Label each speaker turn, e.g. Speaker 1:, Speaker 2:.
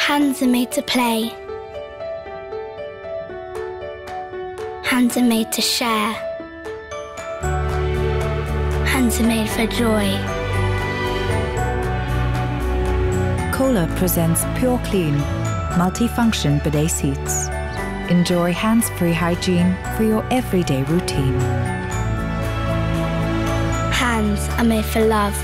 Speaker 1: Hands are made to play. Hands are made to share. Hands are made for joy.
Speaker 2: Kohler presents Pure Clean, multifunction bidet seats. Enjoy hands-free hygiene for your everyday routine.
Speaker 1: Hands are made for love.